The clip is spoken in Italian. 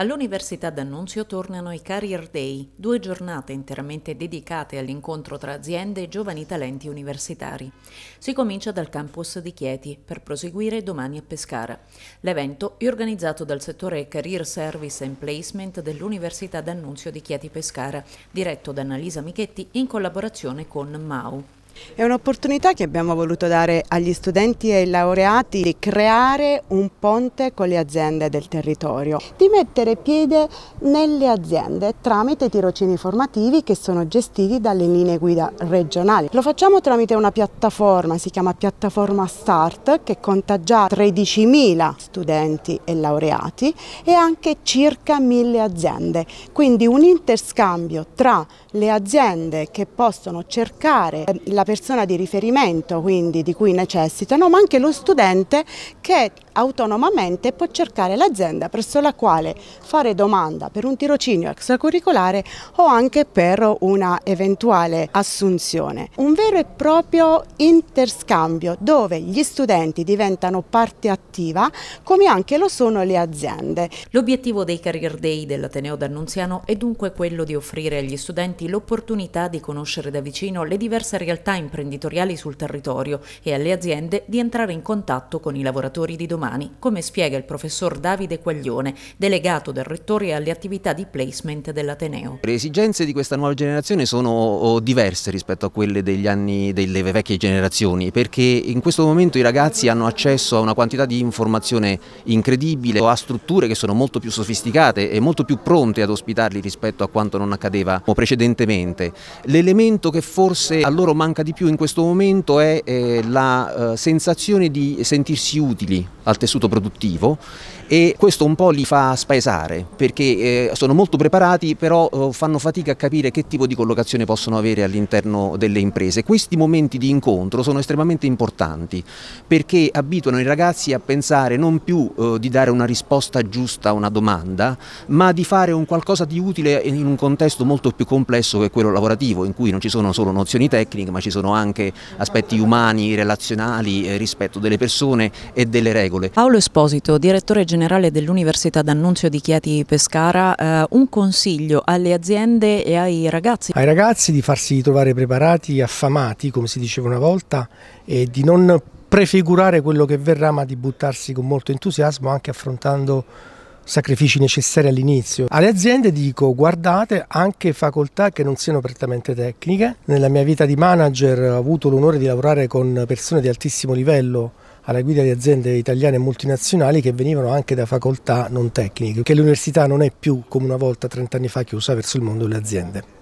All'Università d'Annunzio tornano i Career Day, due giornate interamente dedicate all'incontro tra aziende e giovani talenti universitari. Si comincia dal campus di Chieti per proseguire domani a Pescara. L'evento è organizzato dal settore Career Service and Placement dell'Università d'Annunzio di Chieti Pescara, diretto da Annalisa Michetti in collaborazione con MAU. È un'opportunità che abbiamo voluto dare agli studenti e ai laureati di creare un ponte con le aziende del territorio, di mettere piede nelle aziende tramite tirocini formativi che sono gestiti dalle linee guida regionali. Lo facciamo tramite una piattaforma, si chiama piattaforma Start, che conta già 13.000 studenti e laureati e anche circa 1.000 aziende, quindi un interscambio tra le aziende che possono cercare la la persona di riferimento quindi di cui necessitano, ma anche lo studente che autonomamente può cercare l'azienda presso la quale fare domanda per un tirocinio extracurricolare o anche per una eventuale assunzione. Un vero e proprio interscambio dove gli studenti diventano parte attiva come anche lo sono le aziende. L'obiettivo dei Career Day dell'Ateneo d'Annunziano è dunque quello di offrire agli studenti l'opportunità di conoscere da vicino le diverse realtà imprenditoriali sul territorio e alle aziende di entrare in contatto con i lavoratori di domani, come spiega il professor Davide Quaglione, delegato del Rettore alle attività di placement dell'Ateneo. Le esigenze di questa nuova generazione sono diverse rispetto a quelle degli anni delle vecchie generazioni, perché in questo momento i ragazzi hanno accesso a una quantità di informazione incredibile, a strutture che sono molto più sofisticate e molto più pronte ad ospitarli rispetto a quanto non accadeva precedentemente. L'elemento che forse a loro manca di più in questo momento è eh, la eh, sensazione di sentirsi utili al tessuto produttivo e questo un po' li fa spaesare perché eh, sono molto preparati però eh, fanno fatica a capire che tipo di collocazione possono avere all'interno delle imprese. Questi momenti di incontro sono estremamente importanti perché abituano i ragazzi a pensare non più eh, di dare una risposta giusta a una domanda ma di fare un qualcosa di utile in un contesto molto più complesso che quello lavorativo in cui non ci sono solo nozioni tecniche ma ci sono anche aspetti umani, relazionali, eh, rispetto delle persone e delle regole. Paolo Esposito, direttore generale dell'Università d'Annunzio di Chieti Pescara, eh, un consiglio alle aziende e ai ragazzi? Ai ragazzi di farsi trovare preparati, affamati, come si diceva una volta, e di non prefigurare quello che verrà, ma di buttarsi con molto entusiasmo anche affrontando sacrifici necessari all'inizio. Alle aziende dico guardate anche facoltà che non siano prettamente tecniche. Nella mia vita di manager ho avuto l'onore di lavorare con persone di altissimo livello alla guida di aziende italiane e multinazionali che venivano anche da facoltà non tecniche, che l'università non è più come una volta 30 anni fa chiusa verso il mondo delle aziende.